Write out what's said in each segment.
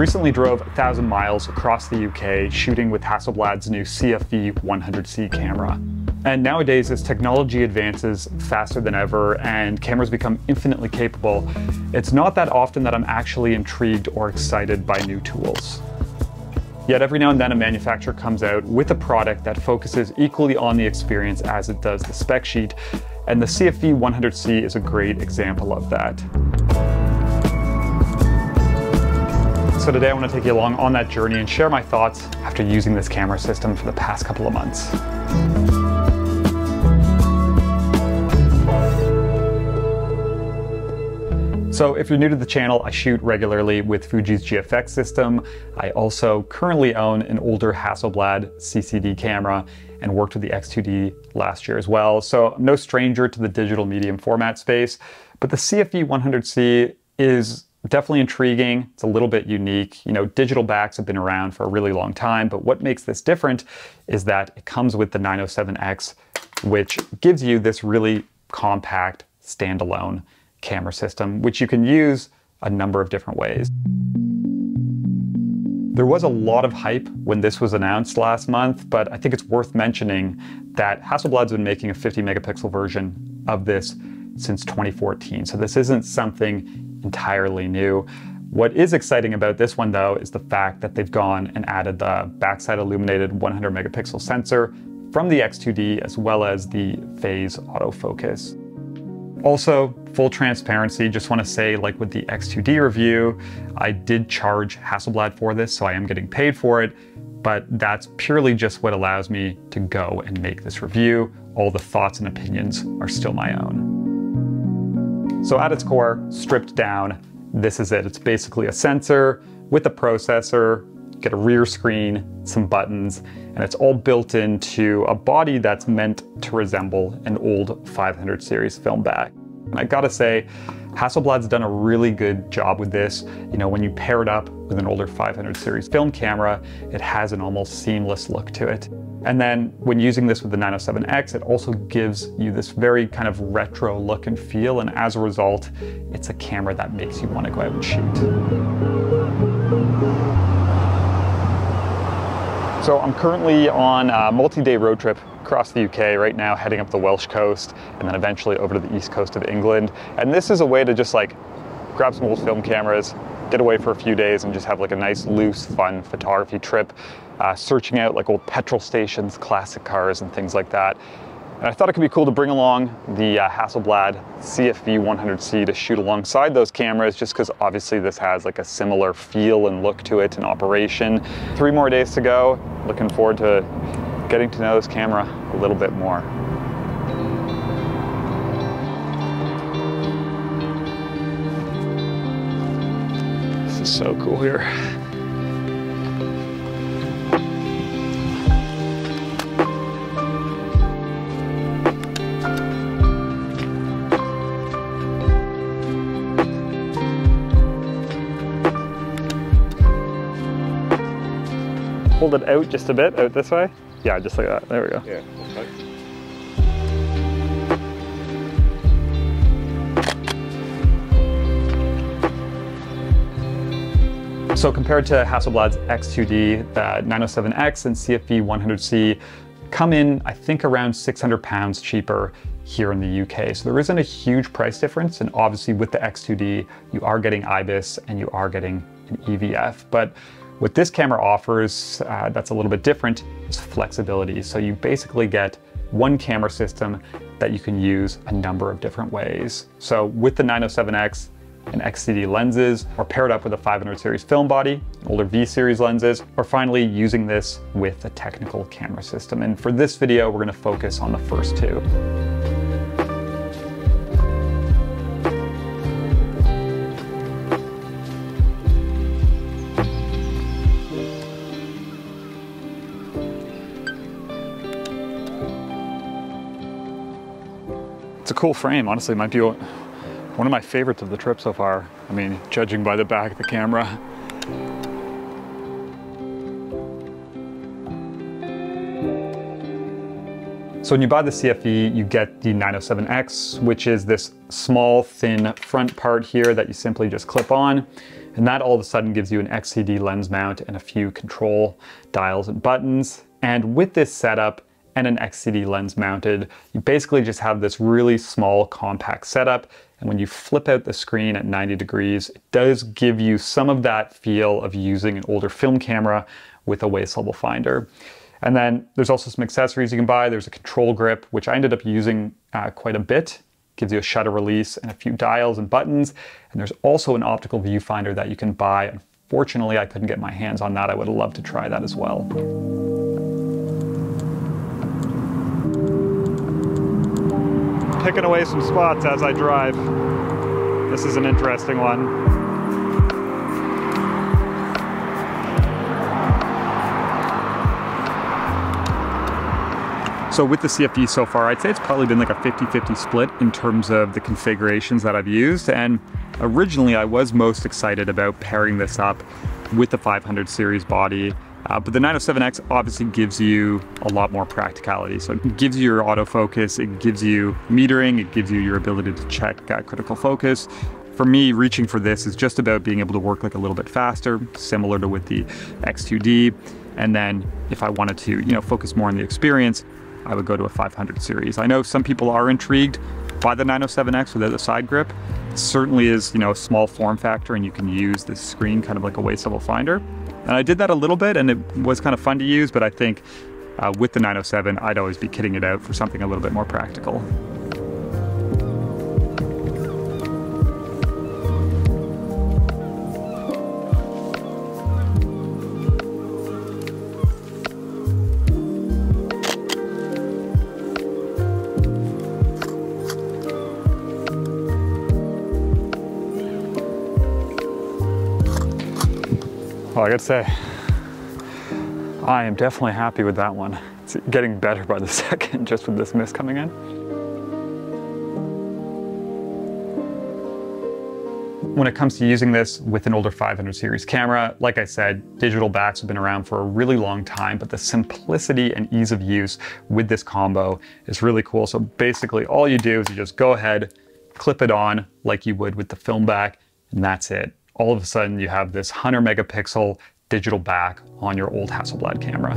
recently drove 1,000 miles across the UK shooting with Hasselblad's new CFV 100C camera. And nowadays, as technology advances faster than ever and cameras become infinitely capable, it's not that often that I'm actually intrigued or excited by new tools. Yet every now and then a manufacturer comes out with a product that focuses equally on the experience as it does the spec sheet, and the CFV 100C is a great example of that. So today I want to take you along on that journey and share my thoughts after using this camera system for the past couple of months. So if you're new to the channel, I shoot regularly with Fuji's GFX system. I also currently own an older Hasselblad CCD camera and worked with the X2D last year as well. So I'm no stranger to the digital medium format space, but the CFV 100C is definitely intriguing. It's a little bit unique. You know, digital backs have been around for a really long time, but what makes this different is that it comes with the 907X, which gives you this really compact standalone camera system, which you can use a number of different ways. There was a lot of hype when this was announced last month, but I think it's worth mentioning that Hasselblad's been making a 50 megapixel version of this since 2014. So this isn't something entirely new. What is exciting about this one though is the fact that they've gone and added the backside illuminated 100 megapixel sensor from the X2D as well as the phase autofocus. Also, full transparency, just want to say like with the X2D review, I did charge Hasselblad for this, so I am getting paid for it, but that's purely just what allows me to go and make this review. All the thoughts and opinions are still my own. So at its core, stripped down, this is it. It's basically a sensor with a processor, get a rear screen, some buttons, and it's all built into a body that's meant to resemble an old 500 series film back. And I gotta say, Hasselblad's done a really good job with this. You know, when you pair it up with an older 500 series film camera, it has an almost seamless look to it. And then when using this with the 907X, it also gives you this very kind of retro look and feel. And as a result, it's a camera that makes you want to go out and shoot. So I'm currently on a multi-day road trip across the UK right now, heading up the Welsh coast and then eventually over to the east coast of England. And this is a way to just like grab some old film cameras, get away for a few days and just have like a nice, loose, fun photography trip, uh, searching out like old petrol stations, classic cars, and things like that. And I thought it could be cool to bring along the uh, Hasselblad CFV 100C to shoot alongside those cameras, just because obviously this has like a similar feel and look to it in operation. Three more days to go. Looking forward to getting to know this camera a little bit more. This is so cool here. Hold it out just a bit, out this way. Yeah, just like that. There we go. Yeah, okay. So compared to Hasselblad's X2D, the 907X and CFV 100C come in, I think, around 600 pounds cheaper here in the UK. So there isn't a huge price difference. And obviously with the X2D, you are getting IBIS and you are getting an EVF. But what this camera offers uh, that's a little bit different is flexibility. So you basically get one camera system that you can use a number of different ways. So with the 907X, and XCD lenses, or paired up with a 500 series film body, older V series lenses, or finally using this with a technical camera system. And for this video, we're gonna focus on the first two. It's a cool frame, honestly, might be one of my favorites of the trip so far. I mean, judging by the back of the camera. So when you buy the CFV, you get the 907X, which is this small, thin front part here that you simply just clip on. And that all of a sudden gives you an XCD lens mount and a few control dials and buttons. And with this setup, and an XCD lens mounted. You basically just have this really small compact setup and when you flip out the screen at 90 degrees, it does give you some of that feel of using an older film camera with a waist level finder. And then there's also some accessories you can buy. There's a control grip, which I ended up using uh, quite a bit. Gives you a shutter release and a few dials and buttons. And there's also an optical viewfinder that you can buy. Unfortunately, I couldn't get my hands on that. I would loved to try that as well. Picking away some spots as I drive. This is an interesting one. So with the CFV so far, I'd say it's probably been like a 50-50 split in terms of the configurations that I've used. And originally I was most excited about pairing this up with the 500 series body uh, but the 907X obviously gives you a lot more practicality. So it gives you your autofocus, it gives you metering, it gives you your ability to check uh, critical focus. For me, reaching for this is just about being able to work like a little bit faster, similar to with the X2D. And then if I wanted to, you know, focus more on the experience, I would go to a 500 series. I know some people are intrigued by the 907X without the side grip. It certainly is, you know, a small form factor and you can use this screen kind of like a waist level finder. And I did that a little bit and it was kind of fun to use, but I think uh, with the 907, I'd always be kitting it out for something a little bit more practical. I gotta say, I am definitely happy with that one. It's getting better by the second just with this mist coming in. When it comes to using this with an older 500 series camera, like I said, digital backs have been around for a really long time, but the simplicity and ease of use with this combo is really cool. So basically all you do is you just go ahead, clip it on like you would with the film back, and that's it all of a sudden you have this 100 megapixel digital back on your old Hasselblad camera.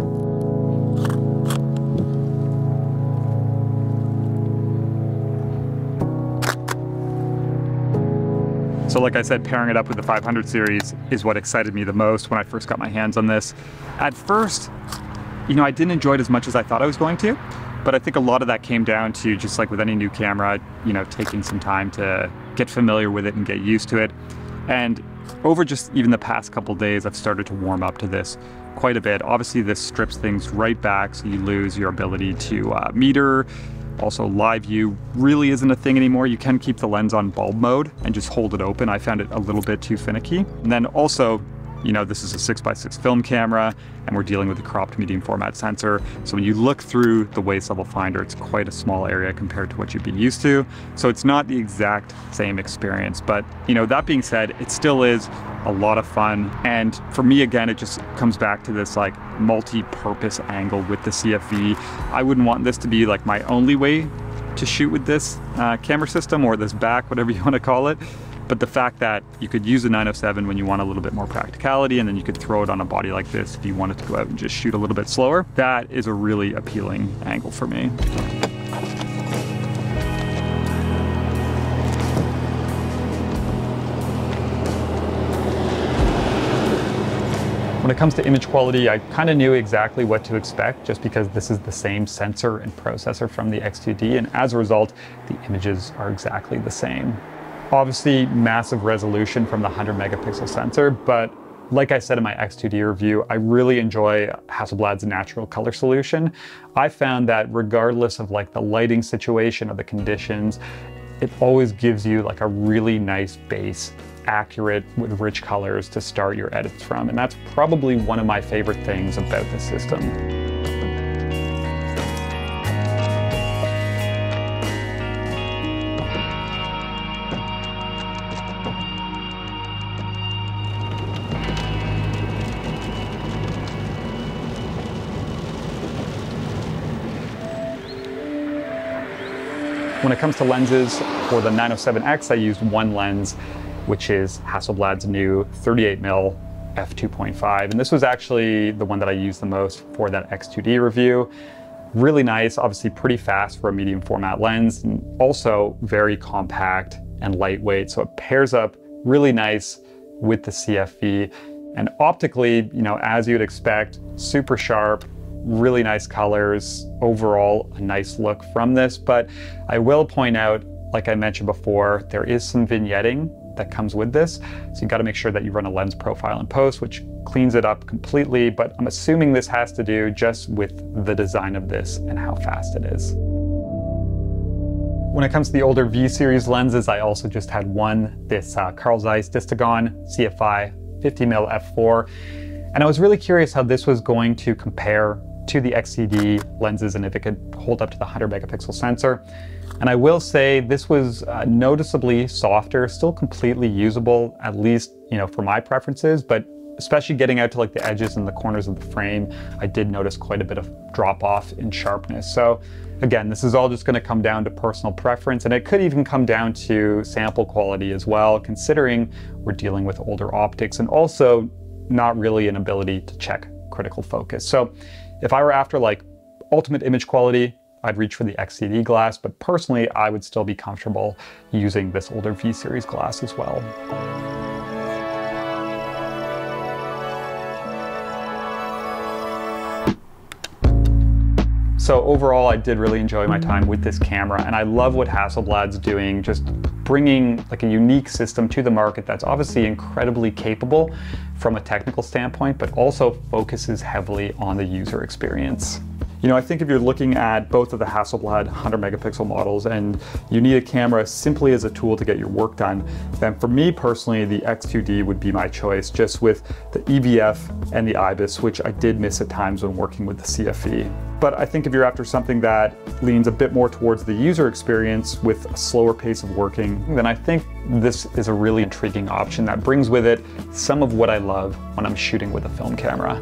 So like I said, pairing it up with the 500 series is what excited me the most when I first got my hands on this. At first, you know, I didn't enjoy it as much as I thought I was going to, but I think a lot of that came down to just like with any new camera, you know, taking some time to get familiar with it and get used to it. And over just even the past couple days, I've started to warm up to this quite a bit. Obviously, this strips things right back, so you lose your ability to uh, meter. Also, live view really isn't a thing anymore. You can keep the lens on bulb mode and just hold it open. I found it a little bit too finicky. And then also, you know, this is a 6x6 film camera and we're dealing with a cropped medium format sensor. So when you look through the waist level finder, it's quite a small area compared to what you've been used to. So it's not the exact same experience. But, you know, that being said, it still is a lot of fun. And for me, again, it just comes back to this like multi-purpose angle with the CFV. I wouldn't want this to be like my only way to shoot with this uh, camera system or this back, whatever you want to call it. But the fact that you could use a 907 when you want a little bit more practicality and then you could throw it on a body like this if you wanted to go out and just shoot a little bit slower, that is a really appealing angle for me. When it comes to image quality, I kind of knew exactly what to expect just because this is the same sensor and processor from the X2D, and as a result, the images are exactly the same. Obviously, massive resolution from the 100 megapixel sensor, but like I said in my X2D review, I really enjoy Hasselblad's natural color solution. I found that regardless of like the lighting situation or the conditions, it always gives you like a really nice base, accurate with rich colors to start your edits from. And that's probably one of my favorite things about this system. When it comes to lenses, for the 907X, I used one lens which is Hasselblad's new 38mm f2.5. And this was actually the one that I used the most for that X2D review. Really nice, obviously pretty fast for a medium format lens, and also very compact and lightweight. So it pairs up really nice with the CFV. And optically, you know, as you'd expect, super sharp, really nice colors, overall a nice look from this. But I will point out, like I mentioned before, there is some vignetting that comes with this. So you gotta make sure that you run a lens profile in post, which cleans it up completely, but I'm assuming this has to do just with the design of this and how fast it is. When it comes to the older V series lenses, I also just had one, this uh, Carl Zeiss Distagon CFI 50mm f4. And I was really curious how this was going to compare to the XCD lenses and if it could hold up to the 100 megapixel sensor. And I will say this was uh, noticeably softer, still completely usable, at least, you know, for my preferences, but especially getting out to like the edges and the corners of the frame, I did notice quite a bit of drop off in sharpness. So again, this is all just gonna come down to personal preference and it could even come down to sample quality as well, considering we're dealing with older optics and also not really an ability to check critical focus. So if I were after like ultimate image quality, I'd reach for the XCD glass, but personally, I would still be comfortable using this older V series glass as well. So overall, I did really enjoy my time with this camera and I love what Hasselblad's doing, just bringing like a unique system to the market that's obviously incredibly capable from a technical standpoint, but also focuses heavily on the user experience. You know, I think if you're looking at both of the Hasselblad 100 megapixel models and you need a camera simply as a tool to get your work done, then for me personally, the X2D would be my choice, just with the EVF and the IBIS, which I did miss at times when working with the CFV. But I think if you're after something that leans a bit more towards the user experience with a slower pace of working, then I think this is a really intriguing option that brings with it some of what I love when I'm shooting with a film camera.